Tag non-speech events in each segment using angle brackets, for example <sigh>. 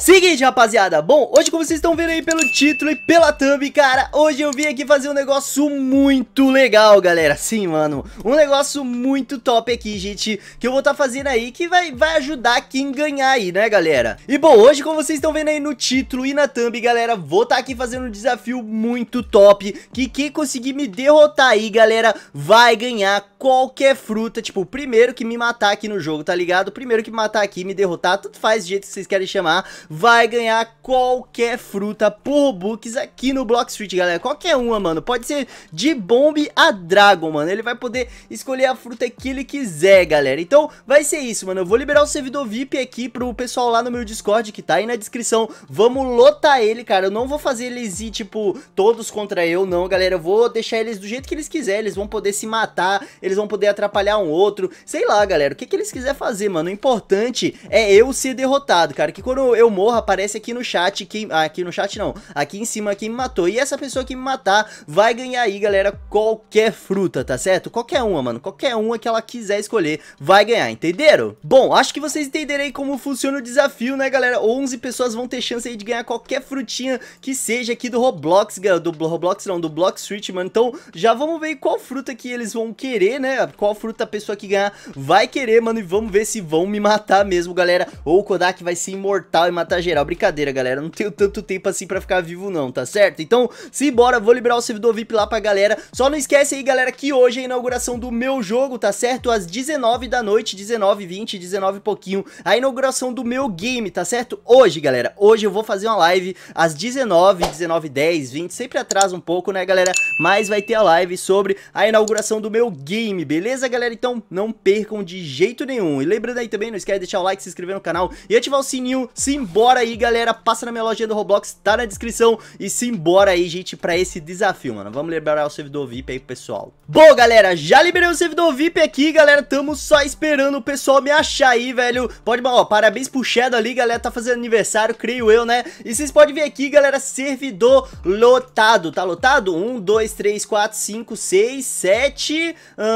Seguinte, rapaziada, bom, hoje como vocês estão vendo aí pelo título e pela thumb, cara, hoje eu vim aqui fazer um negócio muito legal, galera, sim, mano, um negócio muito top aqui, gente, que eu vou estar tá fazendo aí, que vai, vai ajudar quem ganhar aí, né, galera? E bom, hoje como vocês estão vendo aí no título e na thumb, galera, vou estar tá aqui fazendo um desafio muito top, que quem conseguir me derrotar aí, galera, vai ganhar qualquer fruta, tipo, o primeiro que me matar aqui no jogo, tá ligado? O primeiro que me matar aqui, me derrotar, tudo faz do jeito que vocês querem chamar, vai ganhar qualquer fruta por Robux aqui no Block Street, galera. Qualquer uma, mano. Pode ser de Bomb a Dragon, mano. Ele vai poder escolher a fruta que ele quiser, galera. Então, vai ser isso, mano. Eu vou liberar o servidor VIP aqui pro pessoal lá no meu Discord, que tá aí na descrição. Vamos lotar ele, cara. Eu não vou fazer eles ir, tipo, todos contra eu, não, galera. Eu vou deixar eles do jeito que eles quiserem. Eles vão poder se matar, eles vão poder atrapalhar um outro. Sei lá, galera. O que, que eles quiserem fazer, mano. O importante é eu ser derrotado, cara. Que quando eu morro, aparece aqui no chat, quem, ah, aqui no chat não, aqui em cima quem me matou. E essa pessoa que me matar vai ganhar aí, galera, qualquer fruta, tá certo? Qualquer uma, mano, qualquer uma que ela quiser escolher vai ganhar, entenderam? Bom, acho que vocês entenderam aí como funciona o desafio, né, galera? 11 pessoas vão ter chance aí de ganhar qualquer frutinha que seja aqui do Roblox, do Roblox não, do Block Street, mano. Então, já vamos ver qual fruta que eles vão querer, né? Qual fruta a pessoa que ganhar vai querer, mano, e vamos ver se vão me matar mesmo, galera. Ou o Kodak vai ser imortal e matar geral. Brincadeira, galera. Não tenho tanto tempo assim pra ficar vivo não, tá certo? Então, simbora, vou liberar o servidor VIP lá pra galera. Só não esquece aí, galera, que hoje é a inauguração do meu jogo, tá certo? Às 19 da noite, 19, 20, 19 e pouquinho. A inauguração do meu game, tá certo? Hoje, galera. Hoje eu vou fazer uma live às 19, 19, 10, 20. Sempre atrasa um pouco, né, galera? Mas vai ter a live sobre a inauguração do meu game, beleza, galera? Então, não percam de jeito nenhum. E lembrando aí também, não esquece de deixar o like, se inscrever no canal e ativar o sininho. Simbora aí, galera. Passa na minha lojinha do Roblox, tá na descrição. E simbora aí, gente, pra esse desafio, mano. Vamos liberar o servidor VIP aí pessoal. Bom, galera, já liberei o servidor VIP aqui, galera. Tamo só esperando o pessoal me achar aí, velho. Pode, ó, parabéns pro Shadow ali, galera. Tá fazendo aniversário, creio eu, né? E vocês podem ver aqui, galera, servidor lotado. Tá lotado? 1, 2, 3, 4, 5, 6,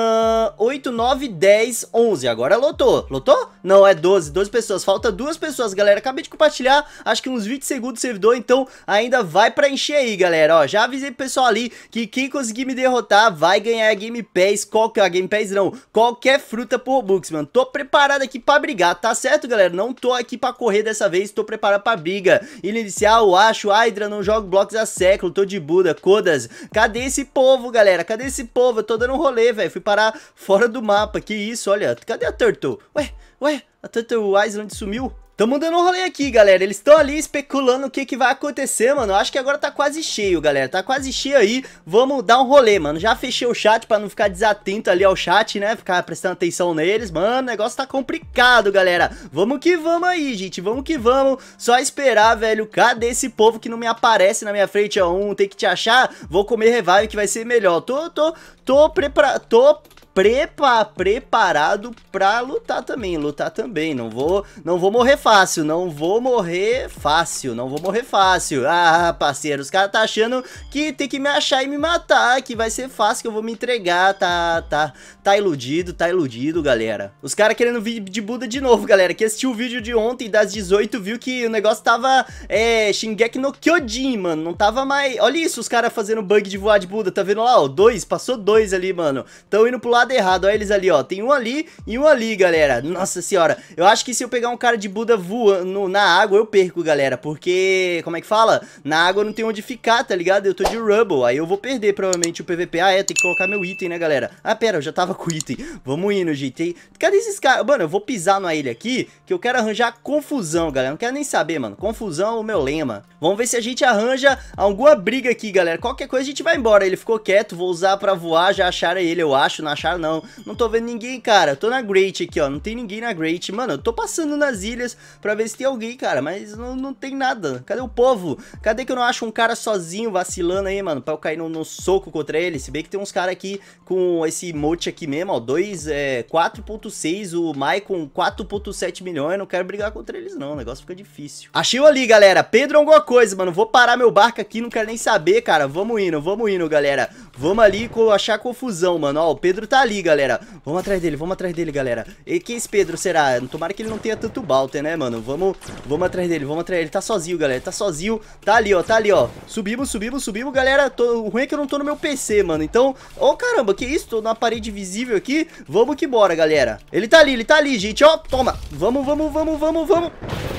7, 8, 9, 10, 11. Agora lotou. Lotou? Não, é 12. 12 pessoas. Falta duas pessoas, galera. Acabei de compartilhar, acho que uns 20 segundos do servidor, então ainda vai pra encher aí, galera. Ó, já avisei pro pessoal ali que quem conseguir me derrotar vai ganhar a Game Pass. Qual que é a Game Pass? Não, qualquer fruta por Robux, mano. Tô preparado aqui pra brigar, tá certo, galera? Não tô aqui pra correr dessa vez, tô preparado pra briga. Inicial, acho, Hydra, não jogo blocos há século, tô de Buda, Codas. Cadê esse povo, galera? Cadê esse povo? Eu tô dando um rolê, velho. Fui parar fora do mapa. Que isso, olha. Cadê a Turtle? Ué, ué, a Turtle Island sumiu? Tamo dando um rolê aqui, galera. Eles estão ali especulando o que, que vai acontecer, mano. Eu acho que agora tá quase cheio, galera. Tá quase cheio aí. Vamos dar um rolê, mano. Já fechei o chat pra não ficar desatento ali ao chat, né? Ficar prestando atenção neles. Mano, o negócio tá complicado, galera. Vamos que vamos aí, gente. Vamos que vamos. Só esperar, velho. Cadê esse povo que não me aparece na minha frente? Ó, um tem que te achar. Vou comer revive que vai ser melhor. Tô, tô, tô preparado. Tô prepa preparado pra lutar também, lutar também, não vou, não vou morrer fácil, não vou morrer fácil, não vou morrer fácil, ah, parceiro, os caras tá achando que tem que me achar e me matar, que vai ser fácil, que eu vou me entregar, tá, tá, tá iludido, tá iludido, galera. Os caras querendo vídeo de Buda de novo, galera, que assistiu o vídeo de ontem, das 18, viu que o negócio tava, é, Shingeki no Kyojin, mano, não tava mais, olha isso, os caras fazendo bug de voar de Buda, tá vendo lá, ó, dois, passou dois ali, mano, tão indo pro lado lado errado, olha eles ali, ó, tem um ali e um ali, galera, nossa senhora, eu acho que se eu pegar um cara de Buda voando na água, eu perco, galera, porque, como é que fala? Na água não tem onde ficar, tá ligado? Eu tô de Rubble, aí eu vou perder provavelmente o PVP, ah é, tem que colocar meu item, né, galera? Ah, pera, eu já tava com item, vamos indo, gente, cadê esses caras? Mano, eu vou pisar numa ilha aqui, que eu quero arranjar confusão, galera, não quero nem saber, mano, confusão é o meu lema, vamos ver se a gente arranja alguma briga aqui, galera, qualquer coisa a gente vai embora, ele ficou quieto, vou usar pra voar, já acharam ele, eu acho, não acharam não. Não tô vendo ninguém, cara. Tô na Great aqui, ó. Não tem ninguém na Great. Mano, eu tô passando nas ilhas pra ver se tem alguém, cara. Mas não, não tem nada. Cadê o povo? Cadê que eu não acho um cara sozinho vacilando aí, mano? Pra eu cair no, no soco contra ele. Se bem que tem uns caras aqui com esse emote aqui mesmo, ó. 2, é, 4.6. O Maicon 4.7 milhões. Não quero brigar contra eles, não. O negócio fica difícil. Achei o ali, galera. Pedro alguma coisa, mano. Vou parar meu barco aqui. Não quero nem saber, cara. Vamos indo, vamos indo, galera. Vamos ali achar confusão, mano. Ó, o Pedro tá ali, galera. Vamos atrás dele, vamos atrás dele, galera. E quem é esse Pedro será? Tomara que ele não tenha tanto Balter, né, mano? Vamos, vamos atrás dele, vamos atrás dele. Ele tá sozinho, galera, tá sozinho. Tá ali, ó, tá ali, ó. Subimos, subimos, subimos, galera. Tô... O ruim é que eu não tô no meu PC, mano. Então, ô oh, caramba, que isso? Tô na parede visível aqui. Vamos que bora, galera. Ele tá ali, ele tá ali, gente, ó. Toma. Vamos, vamos, vamos, vamos, vamos.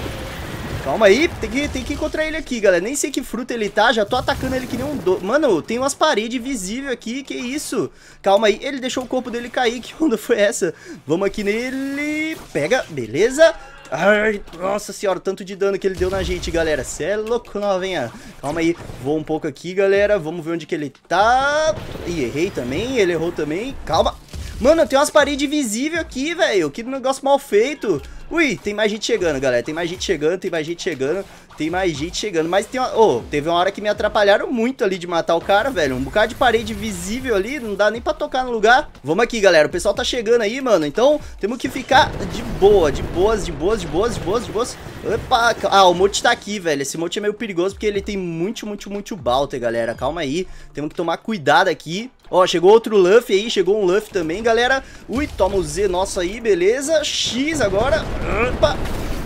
Calma aí, tem que, tem que encontrar ele aqui, galera. Nem sei que fruta ele tá, já tô atacando ele que nem um do... Mano, tem umas paredes visíveis aqui, que isso? Calma aí, ele deixou o corpo dele cair, <laughs> que onda foi essa? Vamos aqui nele, pega, beleza? Ai, nossa senhora, tanto de dano que ele deu na gente, galera. Cê é louco, novinha. Calma aí, vou um pouco aqui, galera. Vamos ver onde que ele tá. Ih, errei também, ele errou também. Calma. Mano, tem umas paredes visíveis aqui, velho. Que negócio mal feito. Ui, tem mais gente chegando, galera. Tem mais gente chegando, tem mais gente chegando. Tem mais gente chegando. Mas tem uma... Oh, teve uma hora que me atrapalharam muito ali de matar o cara, velho. Um bocado de parede visível ali. Não dá nem pra tocar no lugar. Vamos aqui, galera. O pessoal tá chegando aí, mano. Então, temos que ficar de boa. De boas, de boas, de boas, de boas, de boas. Opa. Ah, o mote tá aqui, velho. Esse mote é meio perigoso porque ele tem muito, muito, muito balter, galera. Calma aí. Temos que tomar cuidado aqui. Ó, chegou outro Luffy aí, chegou um Luffy também, galera. Ui, toma o Z nosso aí, beleza. X agora. Opa.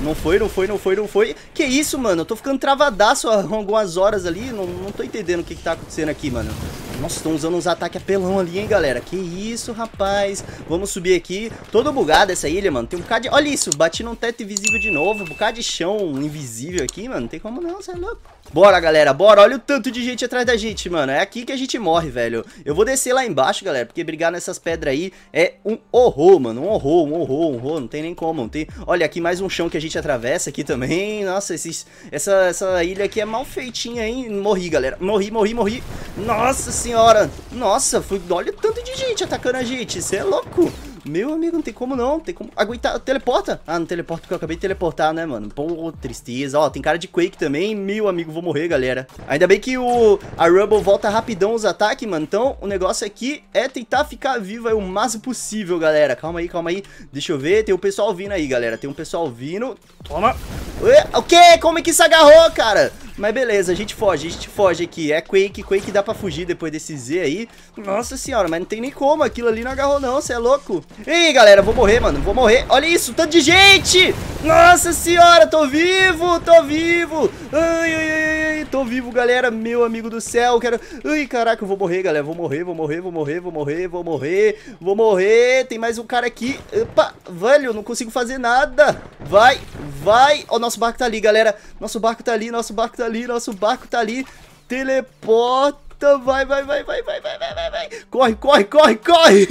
Não foi, não foi, não foi, não foi. Que isso, mano? Eu tô ficando travadaço há algumas horas ali. Não, não tô entendendo o que, que tá acontecendo aqui, mano. Nossa, estão usando uns ataques apelão ali, hein, galera. Que isso, rapaz. Vamos subir aqui. Todo bugado essa ilha, mano. Tem um bocado de... Olha isso, bati num teto invisível de novo. Um bocado de chão invisível aqui, mano. Não tem como não, você é louco. Bora, galera, bora. Olha o tanto de gente atrás da gente, mano. É aqui que a gente morre, velho. Eu vou descer lá embaixo, galera, porque brigar nessas pedras aí é um horror, mano. Um horror, um horror, um horror. Não tem nem como, não tem... Olha, aqui mais um chão que a gente atravessa aqui também. Nossa, esses... essa, essa ilha aqui é mal feitinha, hein. Morri, galera. Morri, morri, morri. Nossa senhora. Nossa, foi... olha o tanto de gente atacando a gente. Você é louco. Meu amigo, não tem como não. Não tem como aguentar. Teleporta. Ah, não teleporta porque eu acabei de teleportar, né, mano? Pô, tristeza. Ó, tem cara de Quake também. Meu amigo, vou morrer, galera. Ainda bem que o a Rumble volta rapidão os ataques, mano. Então, o negócio aqui é tentar ficar vivo aí o máximo possível, galera. Calma aí, calma aí. Deixa eu ver. Tem um pessoal vindo aí, galera. Tem um pessoal vindo. Toma. O quê? Como é que se agarrou, cara? Mas beleza, a gente foge, a gente foge aqui. É Quake, Quake dá pra fugir depois desse Z aí. Nossa senhora, mas não tem nem como. Aquilo ali não agarrou não, você é louco. Ih, galera, vou morrer, mano, vou morrer. Olha isso, tanto de gente. Nossa senhora, tô vivo, tô vivo. Ai, ai, ai, ai, tô vivo, galera. Meu amigo do céu, quero... Ai, caraca, eu vou morrer, galera. Vou morrer, vou morrer, vou morrer, vou morrer, vou morrer. Vou morrer. Tem mais um cara aqui. Opa, velho, não consigo fazer nada. Vai, vai. Ó, nosso barco tá ali, galera. Nosso barco tá ali, nosso barco tá ali, nosso barco tá ali. Teleporta, vai, vai, vai, vai, vai, vai, vai, vai. Corre, corre, corre, corre.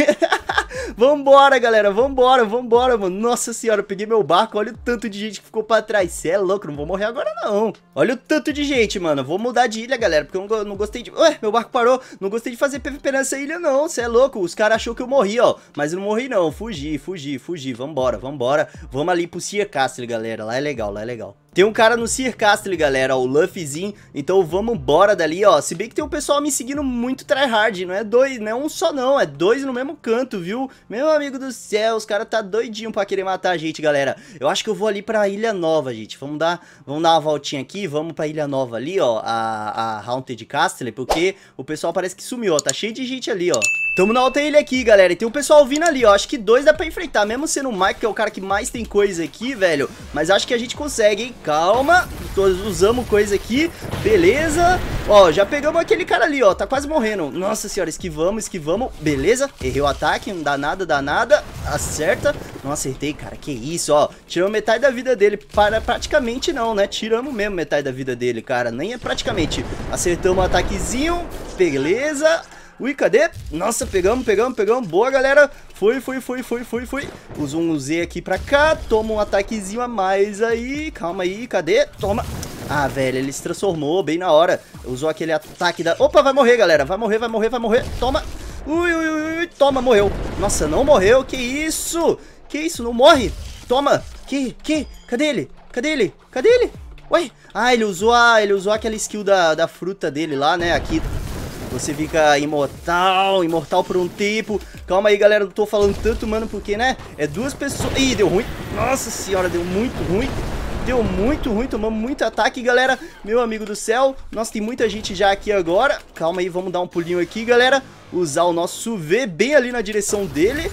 <laughs> vambora, galera, vambora, vambora, mano. Nossa senhora, eu peguei meu barco, olha o tanto de gente que ficou pra trás. Cê é louco, não vou morrer agora não. Olha o tanto de gente, mano. Vou mudar de ilha, galera, porque eu não, gostei de... Ué, meu barco parou. Não gostei de fazer PVP nessa ilha, não. Cê é louco. Os caras achou que eu morri, ó. Mas eu não morri, não. Fugi, fugi, fugi. Vambora, vambora. Vamos ali pro Sea Castle, galera. Lá é legal, lá é legal. Tem um cara no Sear Castle, galera, ó, o Luffyzinho. Então vamos embora dali, ó. Se bem que tem um pessoal me seguindo muito tryhard. Não é dois, não é um só não. É dois no mesmo canto, viu? Meu amigo do céu, os caras tá doidinho pra querer matar a gente, galera. Eu acho que eu vou ali pra Ilha Nova, gente. Vamos dar, vamos dar uma voltinha aqui. Vamos pra Ilha Nova ali, ó. A, a Haunted Castle, porque o pessoal parece que sumiu, ó. Tá cheio de gente ali, ó. Tamo na outra ilha aqui, galera. E tem um pessoal vindo ali, ó. Acho que dois dá pra enfrentar. Mesmo sendo o Mike, que é o cara que mais tem coisa aqui, velho. Mas acho que a gente consegue, hein? Calma. Todos usamos coisa aqui. Beleza. Ó, já pegamos aquele cara ali, ó. Tá quase morrendo. Nossa senhora, esquivamos, esquivamos. Beleza. Errei o ataque. Não dá nada, dá nada. Acerta. Não acertei, cara. Que isso, ó. Tiramos metade da vida dele. Para praticamente não, né? Tiramos mesmo metade da vida dele, cara. Nem é praticamente. Acertamos o ataquezinho. Beleza. Ui, cadê? Nossa, pegamos, pegamos, pegamos. Boa, galera. Foi, foi, foi, foi, foi, foi. Usa um Z aqui pra cá. Toma um ataquezinho a mais aí. Calma aí, cadê? Toma. Ah, velho, ele se transformou bem na hora. Usou aquele ataque da... Opa, vai morrer, galera. Vai morrer, vai morrer, vai morrer. Toma. Ui, ui, ui, ui. Toma, morreu. Nossa, não morreu. Que isso? Que isso? Não morre? Toma. Que? Que? Cadê ele? Cadê ele? Cadê ele? Ué? Ah, ele usou a... Ele usou aquela skill da, da fruta dele lá, né? Aqui você fica imortal, imortal por um tempo. Calma aí, galera, não tô falando tanto, mano, porque, né? É duas pessoas... Ih, deu ruim. Nossa senhora, deu muito ruim. Deu muito ruim, tomamos muito ataque, galera. Meu amigo do céu. Nossa, tem muita gente já aqui agora. Calma aí, vamos dar um pulinho aqui, galera. Usar o nosso V bem ali na direção dele.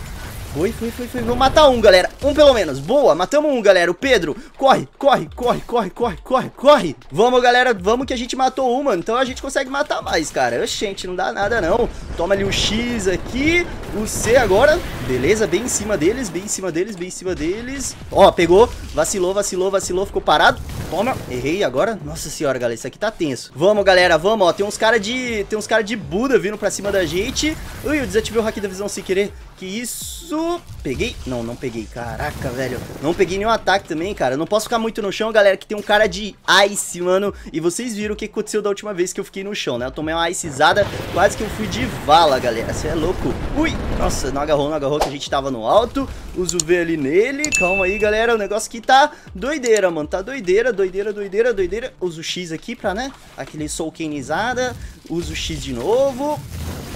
Foi, foi, foi, foi. Vamos matar um, galera. Um pelo menos. Boa, matamos um, galera. O Pedro. Corre, corre, corre, corre, corre, corre, corre. Vamos, galera. Vamos que a gente matou um, mano. Então a gente consegue matar mais, cara. Oxente, não dá nada, não. Toma ali o X aqui. O C agora. Beleza, bem em cima deles, bem em cima deles, bem em cima deles. Ó, pegou. Vacilou, vacilou, vacilou. Ficou parado. Toma. Errei agora. Nossa senhora, galera. Isso aqui tá tenso. Vamos, galera. Vamos, ó. Tem uns caras de... Tem uns caras de Buda vindo pra cima da gente. Ui, eu desativei o hack da visão sem querer. Que isso? Peguei? Não, não peguei. Caraca, velho. Não peguei nenhum ataque também, cara. Não posso ficar muito no chão, galera, que tem um cara de ice, mano. E vocês viram o que aconteceu da última vez que eu fiquei no chão, né? Eu tomei uma icezada, quase que eu fui de vala, galera. Você é louco. Ui, nossa, não agarrou, não agarrou que a gente tava no alto. Uso V ali nele. Calma aí, galera. O negócio aqui tá doideira, mano. Tá doideira, doideira, doideira, doideira. Uso X aqui pra, né? Aquele soulcanizada. Uso X de novo.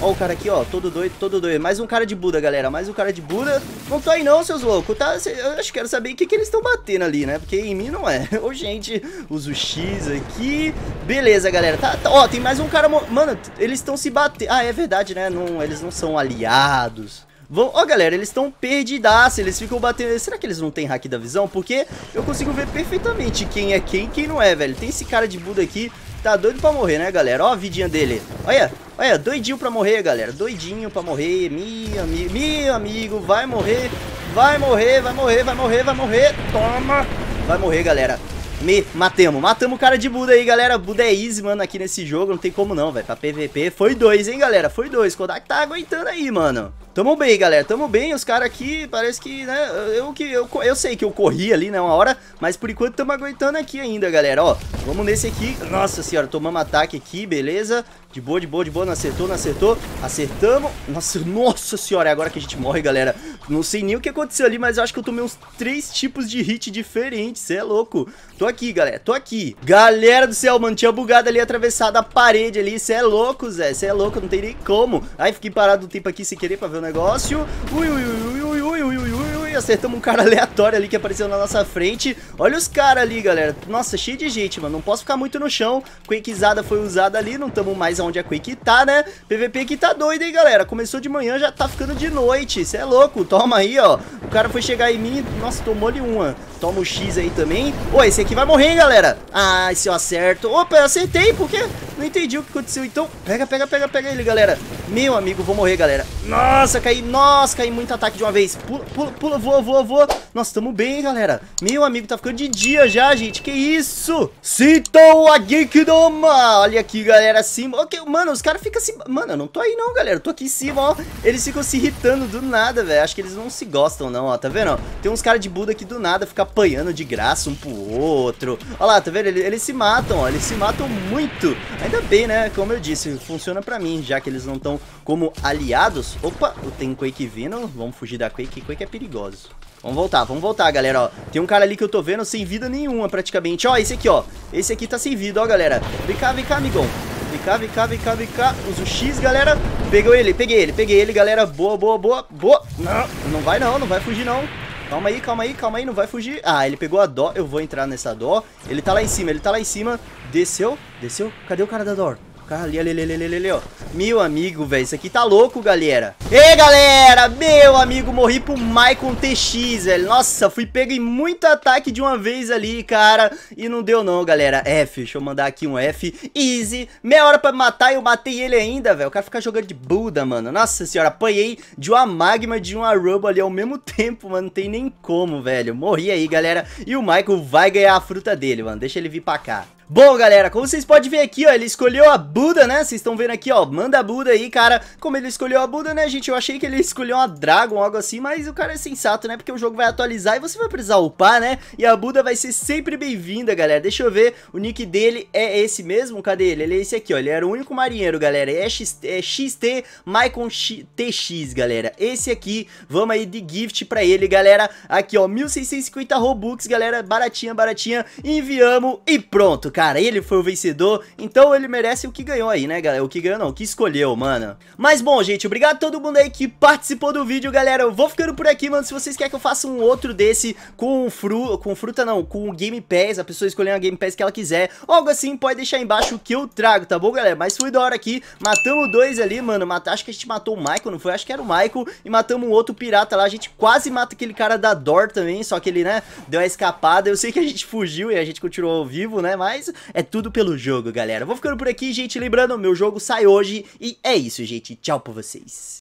Ó o cara aqui, ó, todo doido, todo doido. Mais um cara de Buda, galera, mais um cara de Buda. Não tô aí não, seus loucos, tá? Eu acho que quero saber o que, que eles estão batendo ali, né? Porque em mim não é. <laughs> Ô, gente, uso X aqui. Beleza, galera. Tá, tá, ó, tem mais um cara... Mano, eles estão se batendo. Ah, é verdade, né? Não, eles não são aliados. Vão... Ó, galera, eles estão perdidaços, eles ficam batendo... Será que eles não têm hack da visão? Porque eu consigo ver perfeitamente quem é quem e quem não é, velho. Tem esse cara de Buda aqui, tá doido pra morrer, né, galera? Ó a vidinha dele. Olha, olha, doidinho pra morrer, galera. Doidinho pra morrer. Meu amigo, meu amigo, vai morrer. Vai morrer, vai morrer, vai morrer, vai morrer. Toma. Vai morrer, galera. Me, matemos, matamos o cara de Buda aí, galera Buda é easy, mano, aqui nesse jogo Não tem como não, velho, pra PVP Foi dois, hein, galera, foi dois Kodak tá aguentando aí, mano Tamo bem, galera, tamo bem, os caras aqui, parece que, né, eu, que eu, eu sei que eu corri ali, né, uma hora, mas por enquanto tamo aguentando aqui ainda, galera, ó, vamos nesse aqui, nossa senhora, tomamos ataque aqui, beleza, de boa, de boa, de boa, não acertou, não acertou, acertamos, nossa, nossa senhora, é agora que a gente morre, galera, não sei nem o que aconteceu ali, mas eu acho que eu tomei uns três tipos de hit diferentes, cê é louco, tô aqui, galera, tô aqui, galera do céu, mano, tinha bugado ali, atravessado a parede ali, cê é louco, Zé, cê é louco, não tem nem como, aí fiquei parado um tempo aqui sem querer pra ver o negócio. Ui, ui, ui, ui, ui, ui, ui, ui, ui, acertamos um cara <laughs> aleatório ali que apareceu na nossa frente. Olha os caras ali, galera. Nossa, cheio de gente, mano. Não posso ficar muito no chão. Quakezada foi usada ali, não estamos mais onde a Quake tá, né? PVP aqui tá doido, hein, galera. Começou de manhã, já tá ficando de noite. Você é louco. Toma aí, ó. O cara foi chegar em mim, nossa, tomou-lhe uma. Toma o X aí também. Ô, esse aqui vai morrer, hein, galera. Ah, se eu acerto. Opa, eu acertei, por quê? Não entendi o que aconteceu. Então, pega, pega, pega, pega ele, galera. Meu amigo, vou morrer, galera. Nossa, caí. Nossa, caí muito ataque de uma vez. Pula, pula, pula, voa, voa, voa. Nossa, tamo bem, galera. Meu amigo, tá ficando de dia já, gente. Que isso? Citou a Geekdoma. Olha aqui, galera, acima. Ok, mano, os caras ficam assim... Mano, eu não tô aí não, galera. Eu tô aqui em cima, ó. Eles ficam se irritando do nada, velho. Acho que eles não se gostam, não, ó. Tá vendo, ó? Tem uns caras de Buda aqui do nada, fica apanhando de graça um pro outro. Olha lá, tá vendo? Eles, eles se matam, ó. Eles se matam muito. Ainda bem, né? Como eu disse, funciona pra mim, já que eles não estão como aliados. Opa, tem Quake vindo. Vamos fugir da Quake. Quake é perigoso. Vamos voltar, vamos voltar, galera, ó. Tem um cara ali que eu tô vendo sem vida nenhuma, praticamente. Ó, esse aqui, ó. Esse aqui tá sem vida, ó, galera. Vem cá, vem cá, amigão. Vem cá, vem cá, vem cá, vem cá. Usa o X, galera. Pegou ele, peguei ele, peguei ele, galera. Boa, boa, boa, boa. Não, não vai não, não vai fugir não. Calma aí, calma aí, calma aí, não vai fugir. Ah, ele pegou a dó, eu vou entrar nessa dó. Ele tá lá em cima, ele tá lá em cima. Desceu, desceu. Cadê o cara da dó? Cara ali, ali, ali, ali, ali, ali, ó. Meu amigo, velho, isso aqui tá louco, galera. Ei, galera, meu amigo, morri pro Maicon TX, velho. Nossa, fui pego em muito ataque de uma vez ali, cara. E não deu não, galera. F, deixa eu mandar aqui um F. Easy. Meia hora pra matar eu matei ele ainda, velho. O cara fica jogando de Buda, mano. Nossa senhora, apanhei de uma magma de uma Rubble ali ao mesmo <laughs> tempo, mano. Não tem nem como, velho. Morri aí, galera. E o Michael vai ganhar a fruta dele, mano. Deixa ele vir pra cá. Bom, galera, como vocês podem ver aqui, ó, ele escolheu a Buda, né? Vocês estão vendo aqui, ó, manda a Buda aí, cara. Como ele escolheu a Buda, né, gente? Eu achei que ele escolheu uma Dragon, algo assim, mas o cara é sensato, né? Porque o jogo vai atualizar e você vai precisar upar, né? E a Buda vai ser sempre bem-vinda, galera. Deixa eu ver, o nick dele é esse mesmo? Cadê ele? Ele é esse aqui, ó, ele era o único marinheiro, galera. É, X, é XT Maicon TX, galera. Esse aqui, vamos aí de gift pra ele, galera. Aqui, ó, 1650 Robux, galera, baratinha, baratinha. Enviamos e pronto, cara cara, ele foi o vencedor, então ele merece o que ganhou aí, né, galera? O que ganhou não, o que escolheu, mano. Mas bom, gente, obrigado a todo mundo aí que participou do vídeo, galera. Eu vou ficando por aqui, mano. Se vocês querem que eu faça um outro desse com fru com fruta não, com Game Pass, a pessoa escolher a Game Pass que ela quiser, algo assim, pode deixar aí embaixo que eu trago, tá bom, galera? Mas foi da hora aqui, matamos dois ali, mano, Mata, acho que a gente matou o Michael, não foi? Acho que era o Michael, e matamos um outro pirata lá, a gente quase mata aquele cara da Dor também, só que ele, né, deu uma escapada, eu sei que a gente fugiu e a gente continuou vivo, né, mas é tudo pelo jogo, galera. Vou ficando por aqui, gente, lembrando, meu jogo sai hoje, e é isso, gente, tchau pra vocês.